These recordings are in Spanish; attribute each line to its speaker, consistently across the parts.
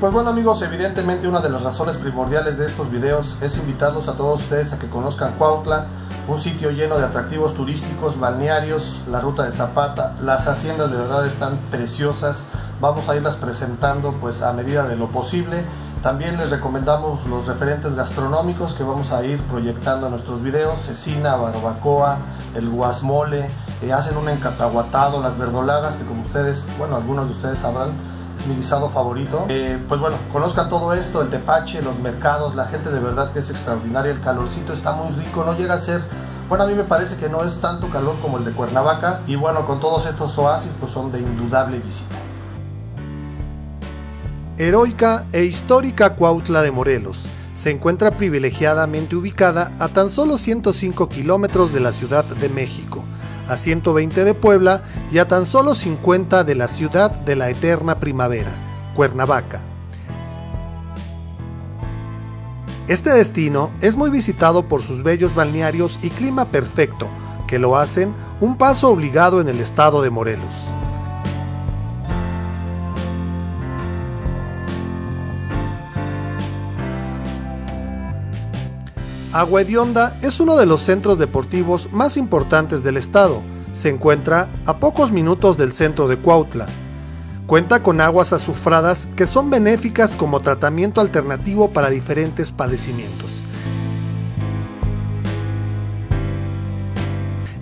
Speaker 1: pues bueno amigos, evidentemente una de las razones primordiales de estos videos es invitarlos a todos ustedes a que conozcan Cuautla, un sitio lleno de atractivos turísticos, balnearios, la ruta de Zapata, las haciendas de verdad están preciosas, vamos a irlas presentando pues a medida de lo posible. También les recomendamos los referentes gastronómicos que vamos a ir proyectando en nuestros videos, cecina, barbacoa, el guasmole, eh, hacen un encacahuatado, las verdolagas que como ustedes, bueno algunos de ustedes sabrán, mi guisado favorito. Eh, pues bueno, conozcan todo esto, el tepache, los mercados, la gente de verdad que es extraordinaria, el calorcito está muy rico, no llega a ser, bueno a mí me parece que no es tanto calor como el de Cuernavaca y bueno, con todos estos oasis pues son de indudable visita.
Speaker 2: Heroica e histórica Cuautla de Morelos se encuentra privilegiadamente ubicada a tan solo 105 kilómetros de la Ciudad de México a 120 de Puebla y a tan solo 50 de la ciudad de la eterna primavera, Cuernavaca. Este destino es muy visitado por sus bellos balnearios y clima perfecto, que lo hacen un paso obligado en el estado de Morelos. Agua Hedionda es uno de los centros deportivos más importantes del estado. Se encuentra a pocos minutos del centro de Cuautla. Cuenta con aguas azufradas que son benéficas como tratamiento alternativo para diferentes padecimientos.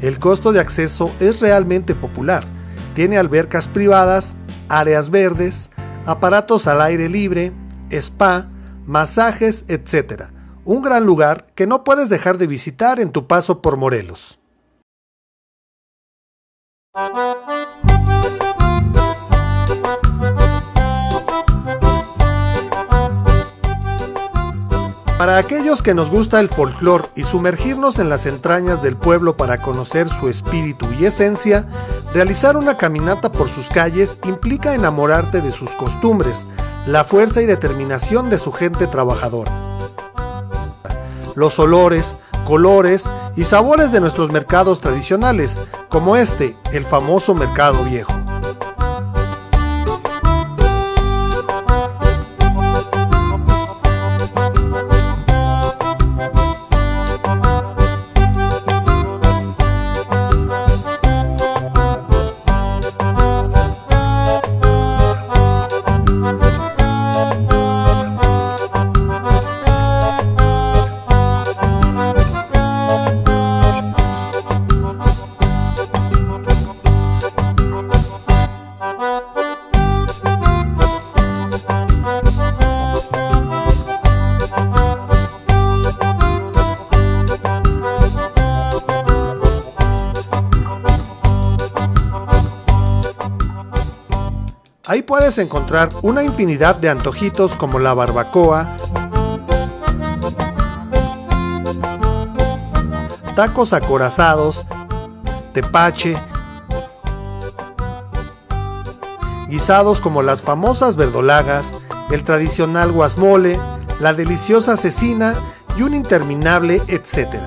Speaker 2: El costo de acceso es realmente popular. Tiene albercas privadas, áreas verdes, aparatos al aire libre, spa, masajes, etc un gran lugar que no puedes dejar de visitar en tu paso por Morelos. Para aquellos que nos gusta el folclore y sumergirnos en las entrañas del pueblo para conocer su espíritu y esencia, realizar una caminata por sus calles implica enamorarte de sus costumbres, la fuerza y determinación de su gente trabajadora los olores, colores y sabores de nuestros mercados tradicionales, como este, el famoso mercado viejo. Ahí puedes encontrar una infinidad de antojitos como la barbacoa, tacos acorazados, tepache, guisados como las famosas verdolagas, el tradicional guasmole, la deliciosa cecina y un interminable etcétera.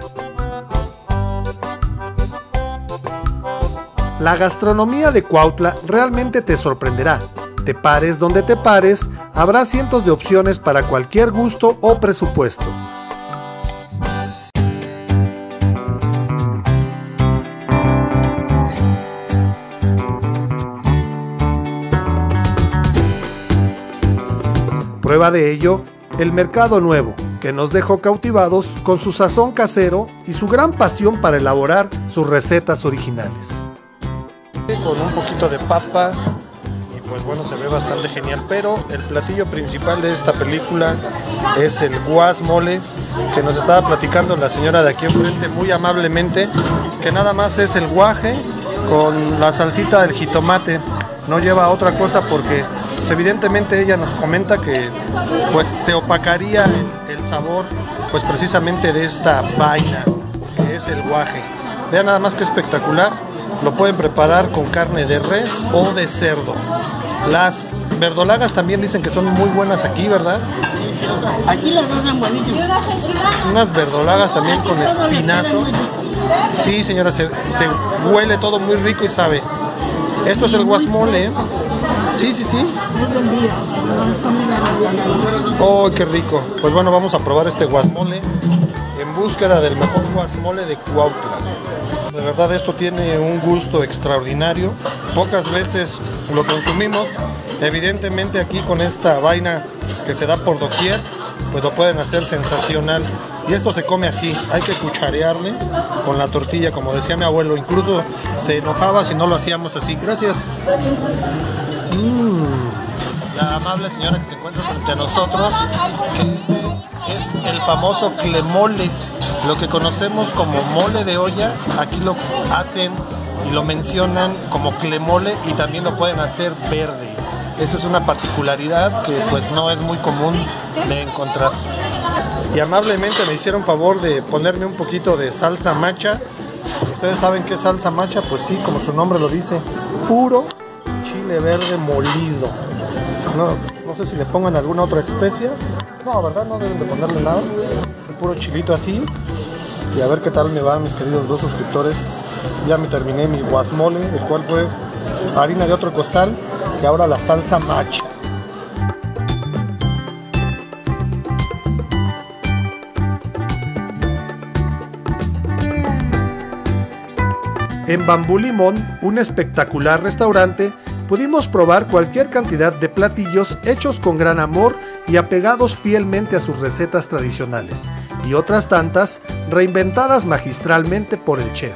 Speaker 2: La gastronomía de Cuautla realmente te sorprenderá. Te pares donde te pares, habrá cientos de opciones para cualquier gusto o presupuesto. Prueba de ello, el Mercado Nuevo, que nos dejó cautivados con su sazón casero y su gran pasión para elaborar sus recetas originales
Speaker 1: con un poquito de papa. Y pues bueno se ve bastante genial. Pero el platillo principal de esta película es el guasmole que nos estaba platicando la señora de aquí enfrente muy amablemente que nada más es el guaje con la salsita del jitomate. No lleva otra cosa porque pues, evidentemente ella nos comenta que pues se opacaría el, sabor pues precisamente de esta vaina que es el guaje. Vean nada más que espectacular lo pueden preparar con carne de res o de cerdo. Las verdolagas también dicen que son muy buenas aquí, ¿verdad?
Speaker 3: Aquí las dos son buenísimas.
Speaker 1: Unas verdolagas también con espinazo. Sí, señora, se, huele todo muy rico y sabe. Esto es el guasmole.
Speaker 2: Sí, sí, sí. ¡Oh, qué rico! Pues bueno, vamos a probar este guasmole en búsqueda del mejor guasmole de Cuautla. De verdad esto tiene un gusto extraordinario. Pocas veces lo consumimos. Evidentemente aquí con esta vaina que se da por doquier, pues lo pueden hacer sensacional. Y esto se come así, hay que cucharearle con la tortilla, como decía mi abuelo. Incluso se enojaba si no lo hacíamos así. Gracias. Mm. La amable señora que se encuentra frente a nosotros, es el famoso clemole, lo que conocemos como mole de olla. Aquí lo hacen y lo mencionan como clemole y también lo pueden hacer verde. Esto es una particularidad que pues no es muy común de encontrar. Y amablemente me hicieron favor de ponerme un poquito de salsa macha. ¿Ustedes saben qué es salsa macha? Pues sí, como su nombre lo dice, puro chile verde molido. No, no sé si le pongan alguna otra especia. No, ¿verdad? No deben de ponerle nada. Un puro chilito así. Y a ver qué tal me va, mis queridos dos suscriptores. Ya me terminé mi guasmole, el cual fue harina de otro costal. Y ahora la salsa macha. En Bambú Limón, un espectacular restaurante, pudimos probar cualquier cantidad de platillos hechos con gran amor y apegados fielmente a sus recetas tradicionales, y otras tantas reinventadas magistralmente por el chef.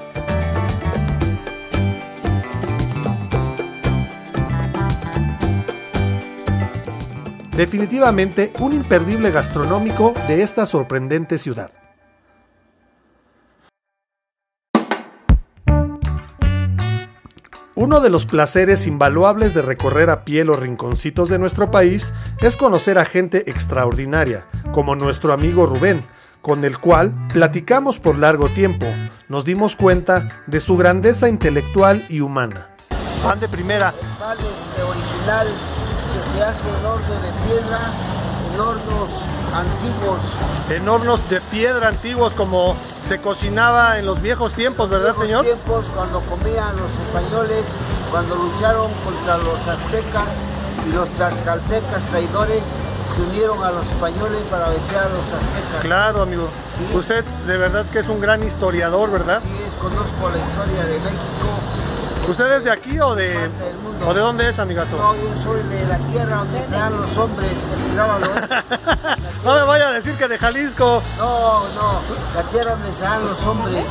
Speaker 2: Definitivamente un imperdible gastronómico de esta sorprendente ciudad. Uno de los placeres invaluables de recorrer a pie los rinconcitos de nuestro país es conocer a gente extraordinaria, como nuestro amigo Rubén, con el cual platicamos por largo tiempo. Nos dimos cuenta de su grandeza intelectual y humana. Pan de primera.
Speaker 4: Pan este, original que se hace en horno de piedra, en hornos antiguos.
Speaker 2: En hornos de piedra antiguos como se cocinaba en los viejos tiempos, ¿verdad,
Speaker 4: En los
Speaker 2: señor?
Speaker 4: tiempos cuando comían los españoles, cuando lucharon contra los aztecas y los tlaxcaltecas traidores, se unieron a los españoles para vencer a los aztecas.
Speaker 2: Claro, amigo.
Speaker 4: Sí.
Speaker 2: Usted de verdad que es un gran historiador, ¿verdad?
Speaker 4: Es, conozco la historia de México.
Speaker 2: ¿Usted es de aquí o de, o de dónde es, amigazo?
Speaker 4: No, yo soy de la tierra donde crean los hombres.
Speaker 2: No me vaya a decir que de Jalisco.
Speaker 4: No, no, la tierra donde se dan los hombres,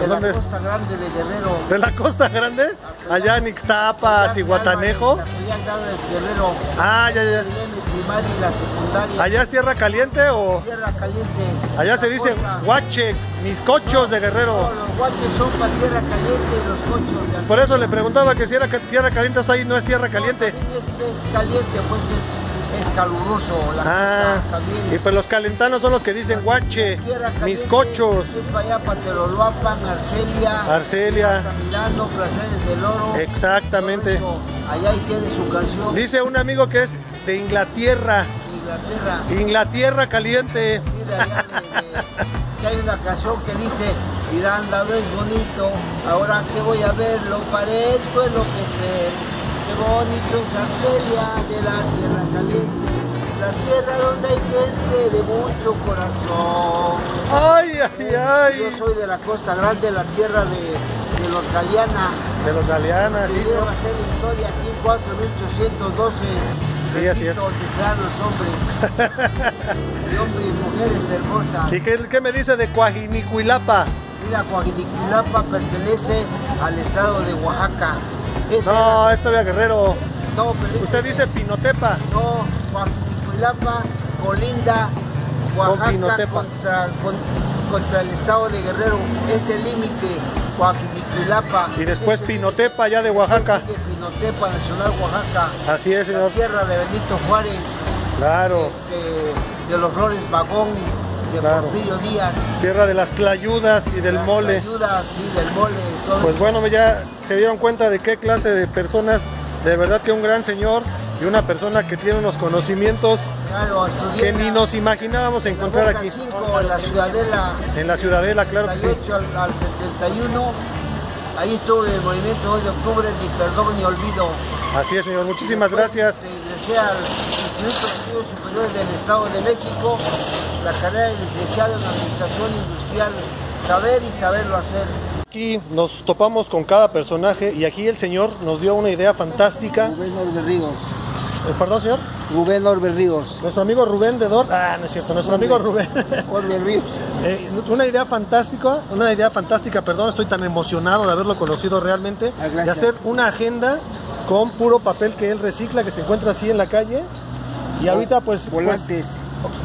Speaker 4: de la
Speaker 2: ¿Dónde?
Speaker 4: costa grande de Guerrero.
Speaker 2: ¿De la Costa Grande? Allá en Ixtapa, Cihuatanejo.
Speaker 4: Apoyán Álvarez Guerrero.
Speaker 2: Ah, ya, ya.
Speaker 4: Estudié mi primaria y la secundaria.
Speaker 2: ¿Allá es tierra caliente o...?
Speaker 4: Tierra caliente.
Speaker 2: Allá se dice huache, mis cochos de
Speaker 4: No,
Speaker 2: Guerrero.
Speaker 4: los guates son para tierra caliente y los cochos de
Speaker 2: Por eso le preguntaba que si era tierra caliente, hasta ahí no es tierra caliente.
Speaker 4: Es caliente, pues es, es caluroso. La
Speaker 2: Ah, y pues los calentanos son los que dicen guache,
Speaker 4: Tierra
Speaker 2: mis
Speaker 4: caliente
Speaker 2: cochos.
Speaker 4: Es para allá, para Teloloapan, Arcelia.
Speaker 2: Arcelia.
Speaker 4: Altamirano, Placeres del Oro.
Speaker 2: Exactamente.
Speaker 4: Allá ahí tiene su canción.
Speaker 2: Dice un amigo que es de Inglaterra,
Speaker 4: Inglaterra.
Speaker 2: Inglaterra caliente.
Speaker 4: Sí, de allá de- hay una canción que dice Miranda es bonito, ahora que voy a verlo parezco es lo que sé. Qué bonito es Arcelia de la tierra caliente, la tierra donde hay gente de mucho corazón.
Speaker 2: Ay, ay, ay.
Speaker 4: Yo soy de la Costa Grande, la tierra de, de los Galeana.
Speaker 2: De los galeanas, sí, ¿no?
Speaker 4: hacer historia aquí en 4812.
Speaker 2: Sí, así es.
Speaker 4: Hombres. y hombres y mujeres hermosas.
Speaker 2: ¿Y qué, qué me dice de Coajinicuilapa?
Speaker 4: Mira, Coajinicilapa pertenece al estado de Oaxaca.
Speaker 2: No, es todavía Guerrero.
Speaker 4: no, pero
Speaker 2: Usted dice Pinotepa.
Speaker 4: No, Coajinicilapa colinda Oaxaca
Speaker 2: Pinotepa.
Speaker 4: contra, con- contra el estado de Guerrero. Es el límite, Coajinicilapa.
Speaker 2: Y después
Speaker 4: Es
Speaker 2: Pinotepa, ya de Oaxaca.
Speaker 4: Sigue Pinotepa, Nacional Oaxaca.
Speaker 2: Así es,
Speaker 4: La
Speaker 2: señor.
Speaker 4: tierra de Benito Juárez,
Speaker 2: Claro.
Speaker 4: este, de los Flores Vagón, de
Speaker 2: Claro.
Speaker 4: Porfirio Díaz.
Speaker 2: Tierra de las tlayudas y del
Speaker 4: la-
Speaker 2: mole.
Speaker 4: sí, del mole. todo
Speaker 2: Pues bueno, ya se dieron cuenta de qué clase de personas, de verdad que un gran señor y una persona que tiene unos conocimientos
Speaker 4: Claro,
Speaker 2: que ni nos imaginábamos encontrar aquí.
Speaker 4: 5, en la Ciudadela,
Speaker 2: En la Ciudadela, claro que sí.
Speaker 4: 78 al, al 71. Ahí estuve en el movimiento 2 de octubre, ni perdón ni olvido.
Speaker 2: Así es, señor. Muchísimas gracias.
Speaker 4: Ingresé al Instituto de Estudios Superiores del Estado de México, la carrera de licenciado en Administración Industrial, saber y saberlo hacer.
Speaker 2: Aquí nos topamos con cada personaje y aquí el señor nos dio una idea fantástica.
Speaker 4: Rubén Orbe Ríos.
Speaker 2: Eh, Perdón, señor.
Speaker 4: Rubén Orbe Ríos.
Speaker 2: Nuestro amigo Rubén de Dor. Ah, no es cierto. Nuestro amigo Rubén.
Speaker 4: Orbe Ríos.
Speaker 2: Eh, una idea fantástica, una idea fantástica, perdón, estoy tan emocionado de haberlo conocido realmente,
Speaker 4: Ah, gracias.
Speaker 2: de hacer una agenda con puro papel que él recicla, que se encuentra así en la calle. Y ahorita pues... pues,
Speaker 4: Volantes.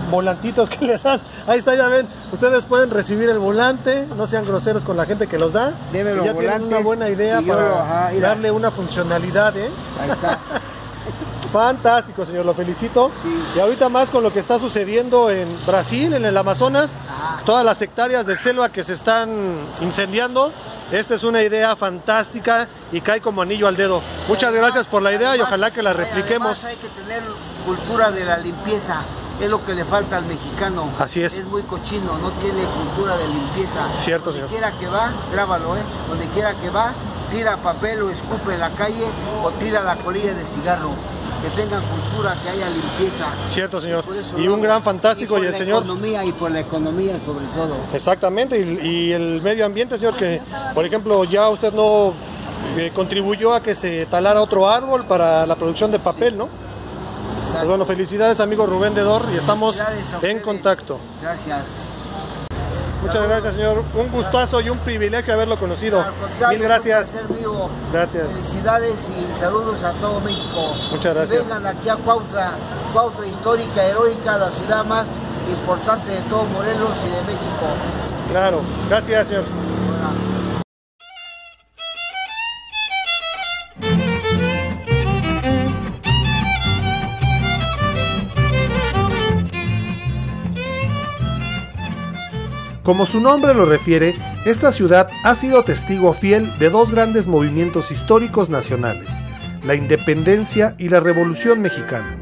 Speaker 2: Volantitos que le dan. Ahí está, ya ven. Ustedes pueden recibir el volante, no sean groseros con la gente que los da.
Speaker 4: Deme los
Speaker 2: ya tienen una buena idea
Speaker 4: yo
Speaker 2: para
Speaker 4: ajá,
Speaker 2: darle una funcionalidad, ¿eh?
Speaker 4: Ahí está.
Speaker 2: Fantástico, señor, lo felicito.
Speaker 4: Sí.
Speaker 2: Y ahorita más con lo que está sucediendo en Brasil, en el Amazonas,
Speaker 4: Ajá.
Speaker 2: todas las hectáreas de selva que se están incendiando. Esta es una idea fantástica y cae como anillo al dedo. Muchas gracias por la idea y ojalá que la repliquemos.
Speaker 4: Hay que tener cultura de la limpieza. Es lo que le falta al mexicano.
Speaker 2: Así es.
Speaker 4: Es muy cochino, no tiene cultura de limpieza.
Speaker 2: Cierto,
Speaker 4: Donde
Speaker 2: señor.
Speaker 4: quiera que va, grábalo, ¿eh? Donde quiera que va, tira papel o escupe en la calle o tira la colilla de cigarro. Que tengan cultura, que haya limpieza.
Speaker 2: Cierto, señor. Y un gran fantástico
Speaker 4: y,
Speaker 2: y,
Speaker 4: por
Speaker 2: el
Speaker 4: la
Speaker 2: señor...
Speaker 4: economía y por la economía sobre todo.
Speaker 2: Exactamente, y, y el medio ambiente, señor, que por ejemplo ya usted no eh, contribuyó a que se talara otro árbol para la producción de papel, ¿no? Pues bueno, felicidades amigo Rubén de Dor y estamos en contacto.
Speaker 4: Gracias.
Speaker 2: Muchas gracias, señor. Un gustazo y un privilegio haberlo conocido. Mil gracias.
Speaker 4: vivo.
Speaker 2: Gracias.
Speaker 4: Felicidades y saludos a todo México.
Speaker 2: Muchas gracias.
Speaker 4: Y vengan aquí a Cuautla, Cuautla histórica, heroica, la ciudad más importante de todo Morelos y de México.
Speaker 2: Claro, gracias, señor. Como su nombre lo refiere, esta ciudad ha sido testigo fiel de dos grandes movimientos históricos nacionales, la independencia y la Revolución Mexicana.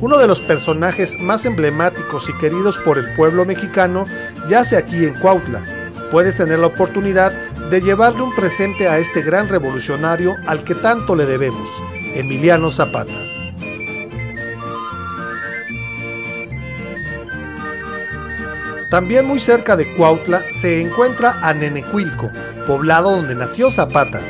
Speaker 2: Uno de los personajes más emblemáticos y queridos por el pueblo mexicano yace aquí en Cuautla. Puedes tener la oportunidad de llevarle un presente a este gran revolucionario al que tanto le debemos, Emiliano Zapata. También muy cerca de Cuautla se encuentra Anenecuilco, poblado donde nació Zapata.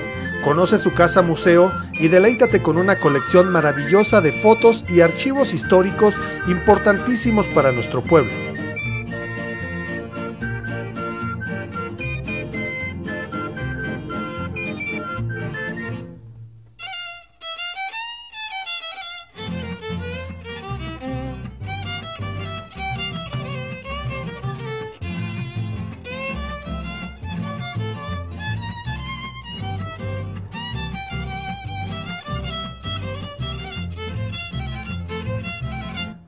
Speaker 2: Conoce su casa museo y deleítate con una colección maravillosa de fotos y archivos históricos importantísimos para nuestro pueblo.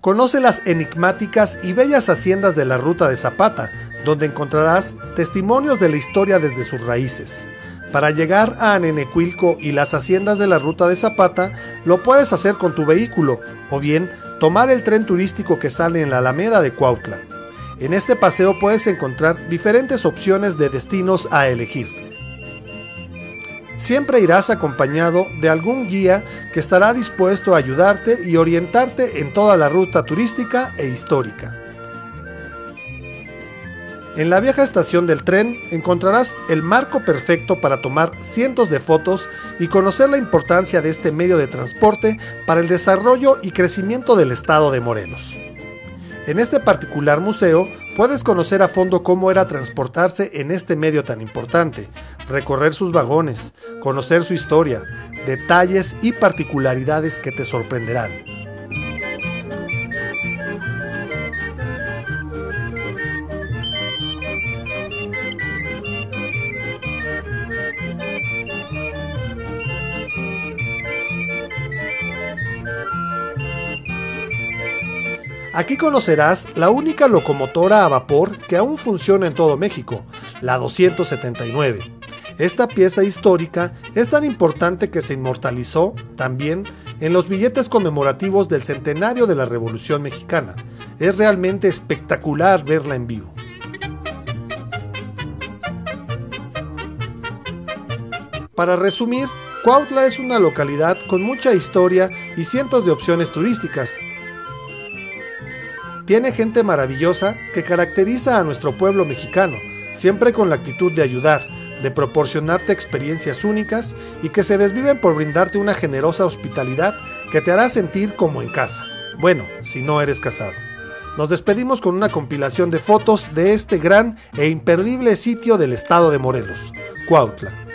Speaker 2: Conoce las enigmáticas y bellas haciendas de la ruta de Zapata, donde encontrarás testimonios de la historia desde sus raíces. Para llegar a Anenecuilco y las haciendas de la ruta de Zapata, lo puedes hacer con tu vehículo o bien tomar el tren turístico que sale en la Alameda de Cuautla. En este paseo puedes encontrar diferentes opciones de destinos a elegir. Siempre irás acompañado de algún guía que estará dispuesto a ayudarte y orientarte en toda la ruta turística e histórica. En la vieja estación del tren encontrarás el marco perfecto para tomar cientos de fotos y conocer la importancia de este medio de transporte para el desarrollo y crecimiento del estado de Morelos. En este particular museo puedes conocer a fondo cómo era transportarse en este medio tan importante, recorrer sus vagones, conocer su historia, detalles y particularidades que te sorprenderán. Aquí conocerás la única locomotora a vapor que aún funciona en todo México, la 279. Esta pieza histórica es tan importante que se inmortalizó también en los billetes conmemorativos del centenario de la Revolución Mexicana. Es realmente espectacular verla en vivo. Para resumir, Cuautla es una localidad con mucha historia y cientos de opciones turísticas, tiene gente maravillosa que caracteriza a nuestro pueblo mexicano, siempre con la actitud de ayudar, de proporcionarte experiencias únicas y que se desviven por brindarte una generosa hospitalidad que te hará sentir como en casa. Bueno, si no eres casado. Nos despedimos con una compilación de fotos de este gran e imperdible sitio del estado de Morelos, Cuautla.